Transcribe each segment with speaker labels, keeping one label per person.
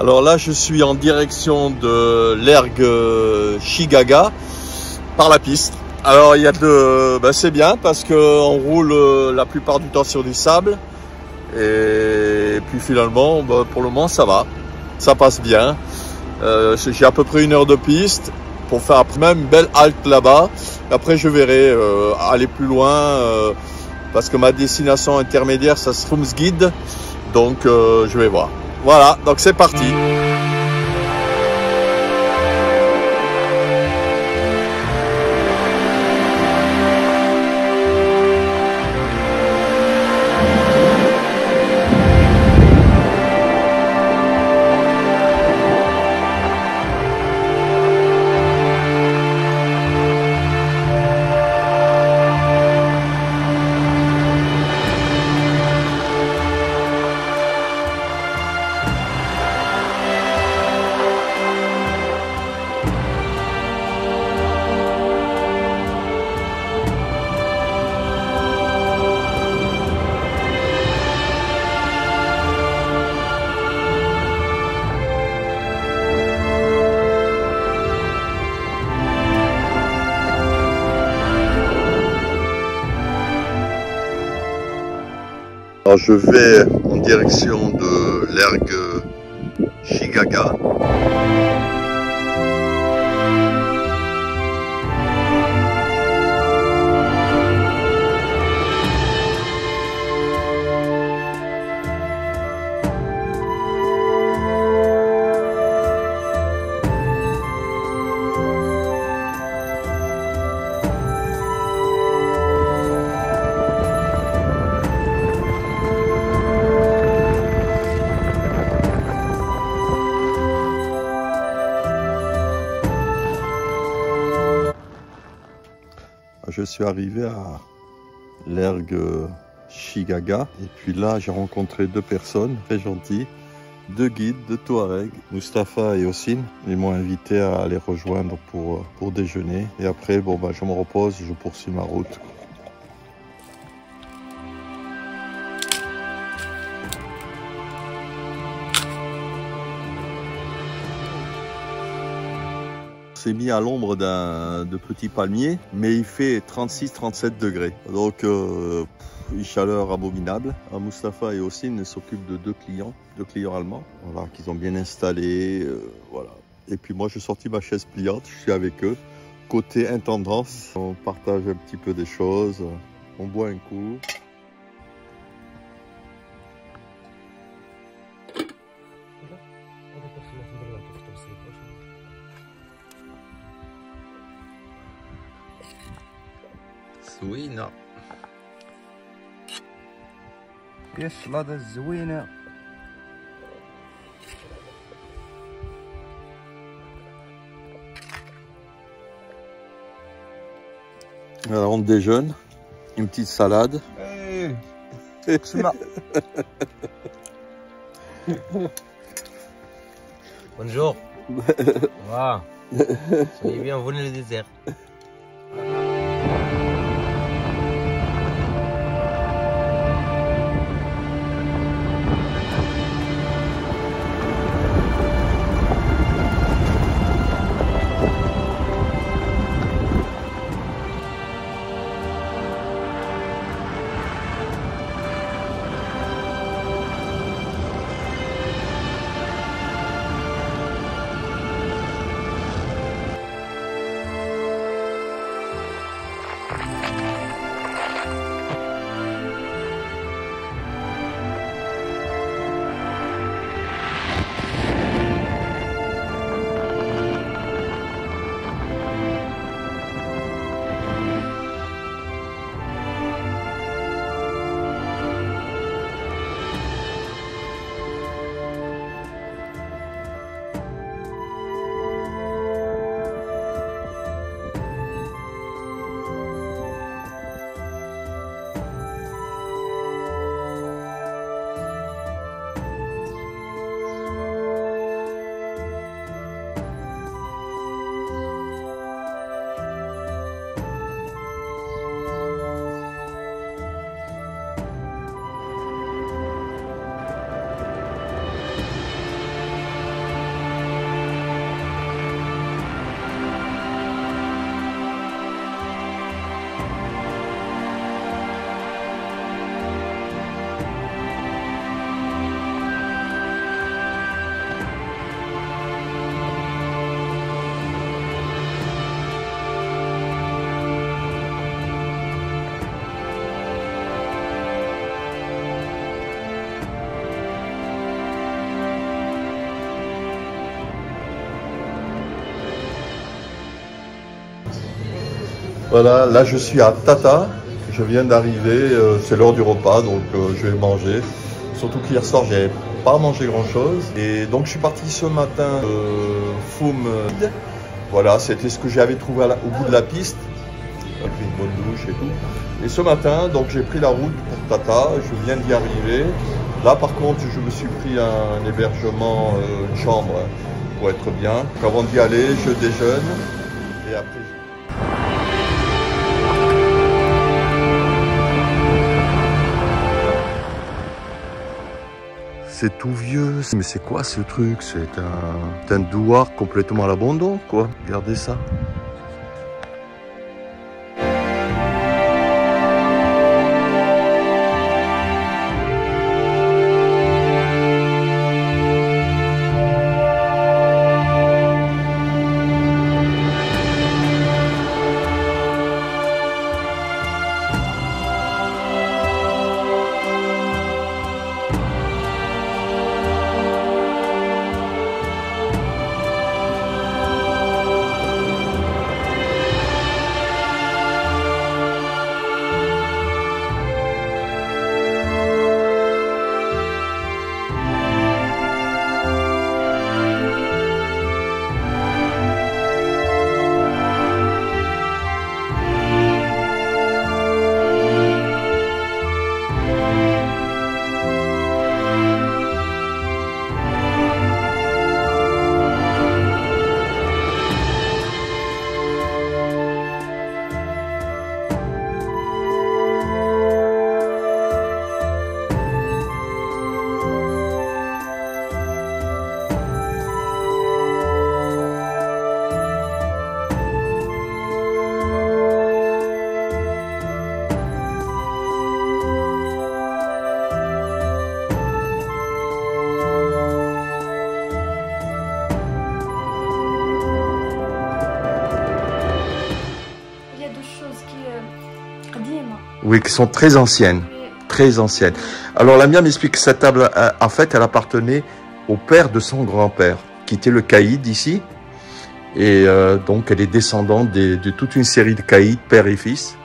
Speaker 1: Alors là, je suis en direction de l'ergue Chigaga par la piste. Alors il y a de, ben, c'est bien parce qu'on roule euh, la plupart du temps sur du sable et puis finalement, ben, pour le moment, ça va, ça passe bien. Euh, J'ai à peu près une heure de piste pour faire après même une belle halte là-bas. Après, je verrai euh, aller plus loin parce que ma destination intermédiaire, ça se. Donc, je vais voir. Voilà, donc c'est parti. Je vais en direction de l'ergue Chigaga. Suis arrivé à l'ergue Chigaga et puis là j'ai rencontré deux personnes très gentilles, deux guides, deux Touareg, Mustapha et Ossine. Ils m'ont invité à les rejoindre pour, pour déjeuner et après bon bah je me repose, je poursuis ma route. S'est mis à l'ombre d'un de petits palmiers, mais il fait 36-37 degrés. Donc euh, une chaleur abominable. Mustapha et Ossine s'occupent de deux clients, deux clients allemands, voilà, qu'ils ont bien installés, euh, voilà. Et puis moi, j'ai sorti ma chaise pliante, je suis avec eux. Côté intendance, on partage un petit peu des choses, on boit un coup. زوينة
Speaker 2: الشلاضة الزوينة
Speaker 1: Alors on déjeune, une petite salade.
Speaker 2: ايه اسمع
Speaker 3: Bonjour. Wow. Soyez bienvenue le désert.
Speaker 1: Voilà, là je suis à Tata. Je viens d'arriver, euh, c'est l'heure du repas, donc euh, je vais manger. Surtout qu'hier soir, j'avais pas mangé grand chose. Et donc je suis parti ce matin euh. Voilà, c'était ce que j'avais trouvé au bout de la piste. Pris une bonne douche et tout. Et ce matin, donc j'ai pris la route pour Tata. Je viens d'y arriver. Là, par contre, je me suis pris un hébergement, euh, une chambre pour être bien. Donc, avant d'y aller, je déjeune et après. C'est tout vieux, mais c'est quoi ce truc? C'est un, un douar complètement à l'abandon, quoi. Regardez ça. Oui, qui sont très anciennes. Très anciennes. Alors la mienne m'explique que cette table, euh, en fait, elle appartenait au père de son grand-père, qui était le caïd ici. Et euh, donc, elle est descendante des- de toute une série de caïds, père et fils.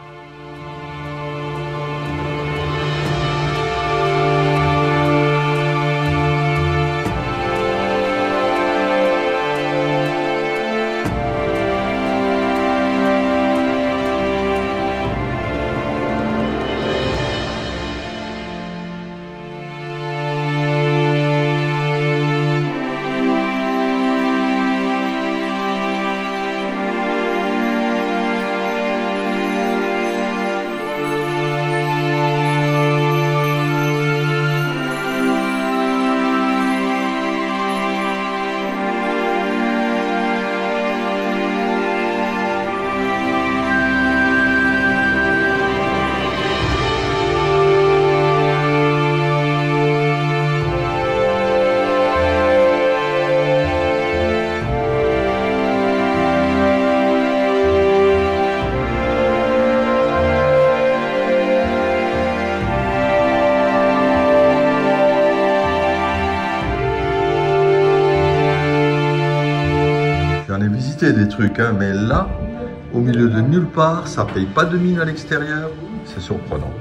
Speaker 1: Mais là, au milieu de nulle part, ça paye pas de mine à l'extérieur, c'est surprenant.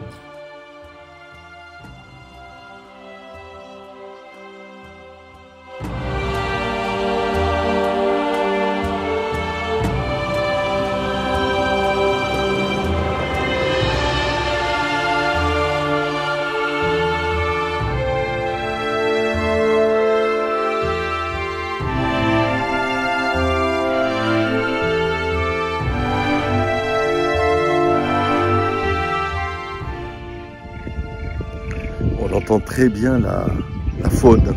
Speaker 1: Très bien la, faune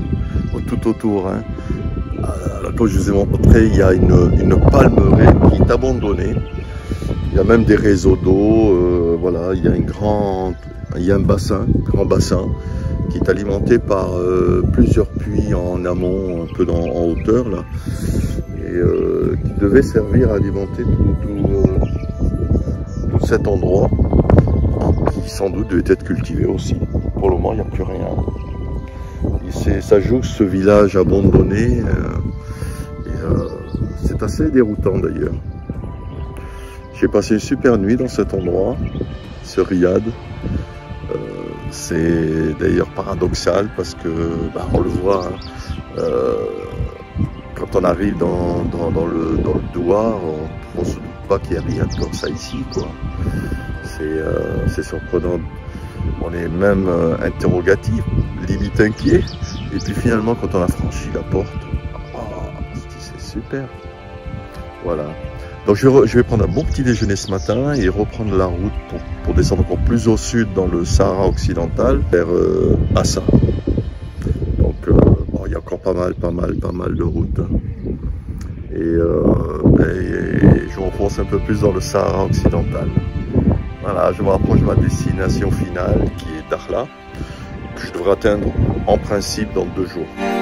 Speaker 1: tout autour. Hein. Côte je vous ai montré, il y a une, palmeraie qui est abandonnée. Il y a même des réseaux d'eau. euh, voilà, il y a un grand, il y a un bassin, grand bassin qui est alimenté par euh, plusieurs puits en amont, un peu en hauteur là, et euh, qui devait servir à alimenter tout cet endroit qui sans doute devait être cultivé aussi. Pour le moment, il n'y a plus rien. Ça joue ce village abandonné. euh, euh, c'est assez déroutant d'ailleurs. J'ai passé une super nuit dans cet endroit, ce Riyad. Euh, c'est d'ailleurs paradoxal parce que bah, on le voit quand on arrive dans, le, dans Douar, on ne se doute pas qu'il y a rien comme ça ici. c'est surprenant. On est même euh, interrogatif, limite inquiet. Et puis finalement, quand on a franchi la porte, dit, c'est super. Voilà. Donc je vais, prendre un bon petit déjeuner ce matin et reprendre la route pour, descendre encore plus au sud dans le Sahara occidental vers euh, Assa. Donc euh, il y a encore pas mal, pas mal, pas mal de routes. Et, je m'enfonce un peu plus dans le Sahara occidental. Je me rapproche de ma destination finale qui est Dakhla, que je devrais atteindre en principe dans deux jours.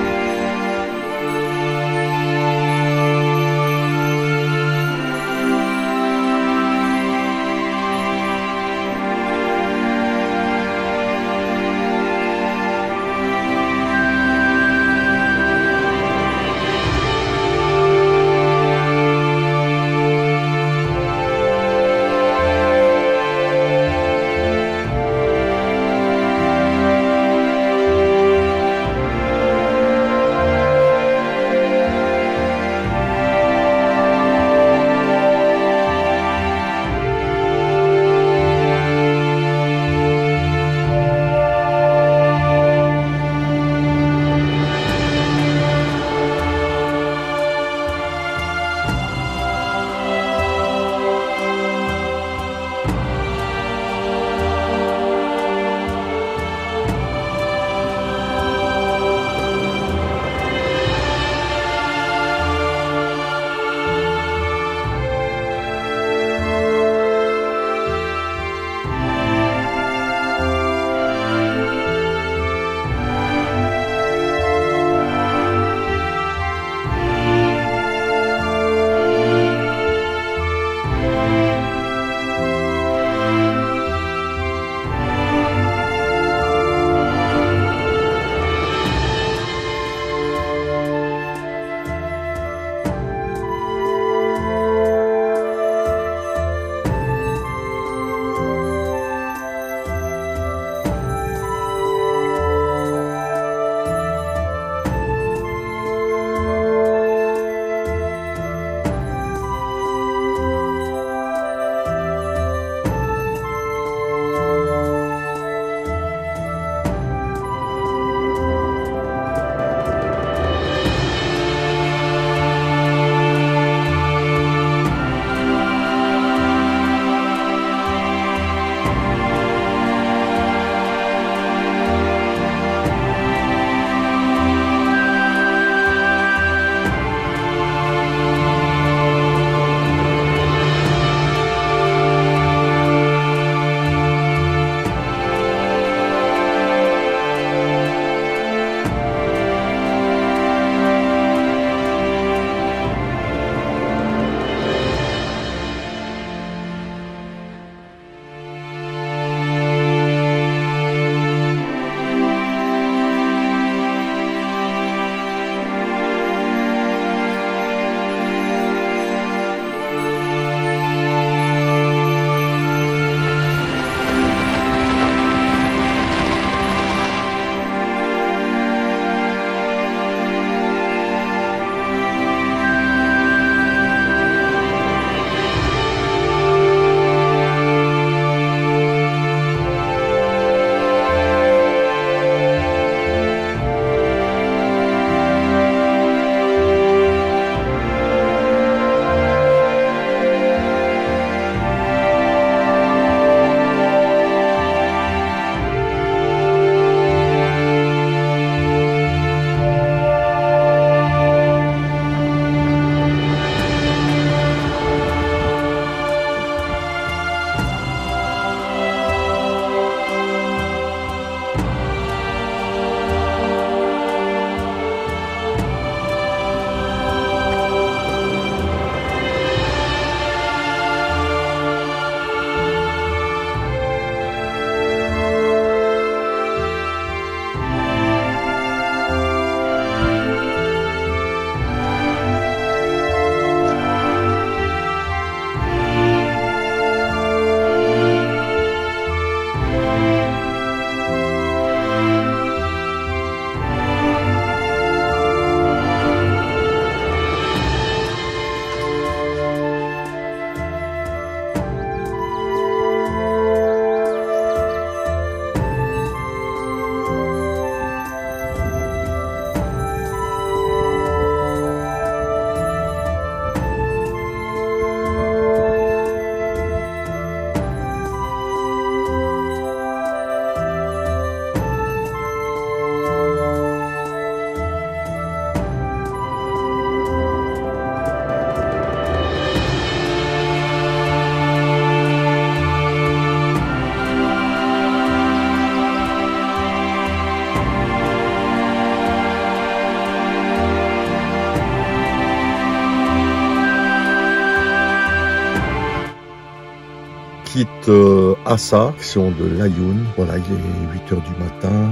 Speaker 1: Euh, Assa, section de Layoun. Voilà, il est 8 heures du matin.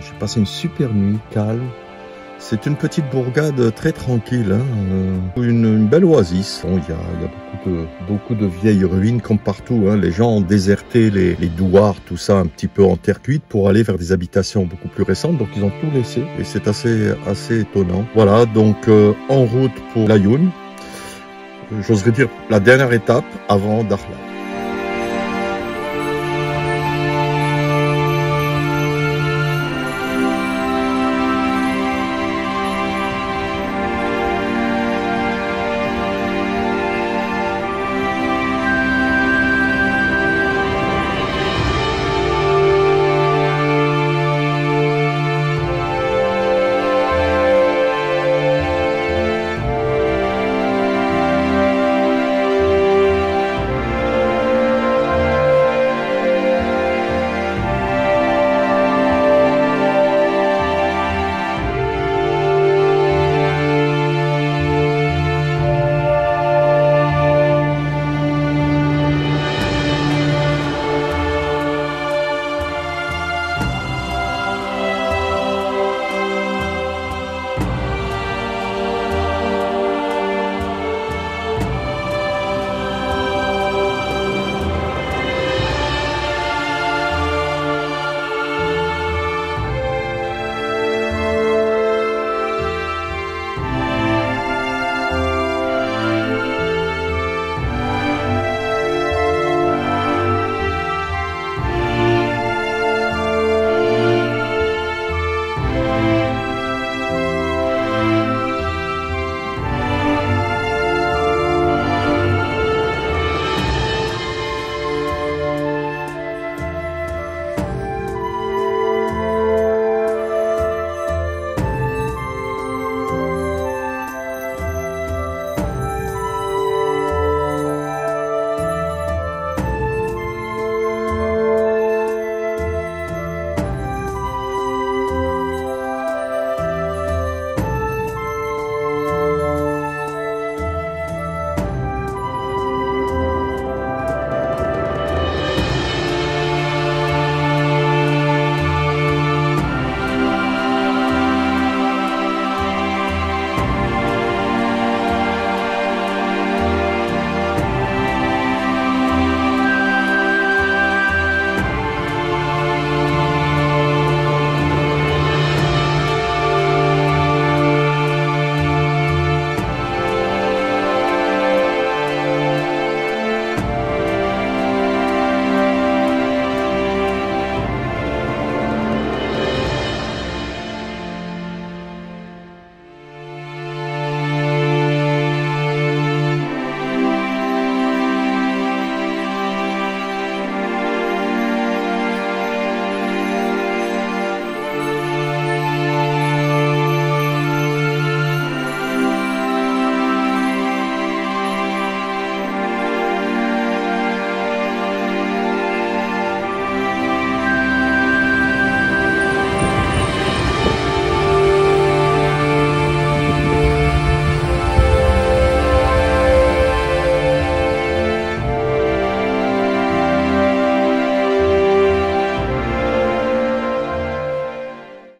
Speaker 1: J'ai passé une super nuit calme. C'est une petite bourgade très tranquille, hein, euh, une, belle oasis. Il y a, beaucoup, de, vieilles ruines comme partout. Hein. Les gens ont déserté les, douars, tout ça un petit peu en terre cuite pour aller vers des habitations beaucoup plus récentes. Donc ils ont tout laissé et c'est assez, assez étonnant. Voilà, donc euh, en route pour Layoun. J'oserais dire la dernière étape avant Darla.